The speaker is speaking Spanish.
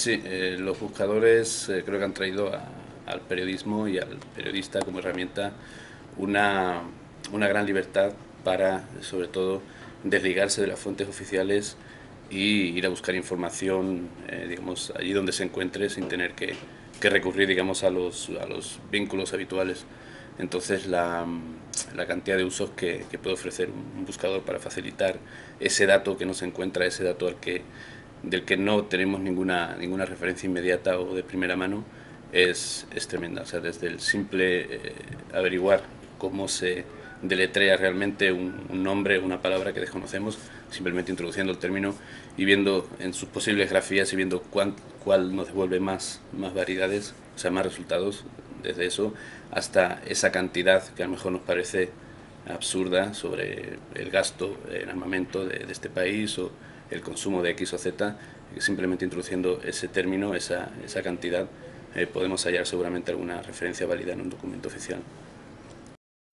Sí, eh, los buscadores eh, creo que han traído al periodismo y al periodista como herramienta una, una gran libertad para, sobre todo, desligarse de las fuentes oficiales y ir a buscar información, eh, digamos, allí donde se encuentre sin tener que, que recurrir, digamos, a los, a los vínculos habituales. Entonces, la, la cantidad de usos que, que, puede ofrecer un buscador para facilitar ese dato que no se encuentra, ese dato al que, del que no tenemos ninguna, ninguna referencia inmediata o de primera mano, es, es tremenda. O sea, desde el simple eh, averiguar cómo se deletrea realmente un, un, nombre, una palabra que desconocemos, simplemente introduciendo el término y viendo en sus posibles grafías y viendo cuán, cuál nos devuelve más, más variedades, o sea, más resultados, desde eso hasta esa cantidad que a lo mejor nos parece absurda sobre el gasto en armamento de, de este país o el consumo de X o Z, simplemente introduciendo ese término, esa, esa cantidad, eh, podemos hallar seguramente alguna referencia válida en un documento oficial.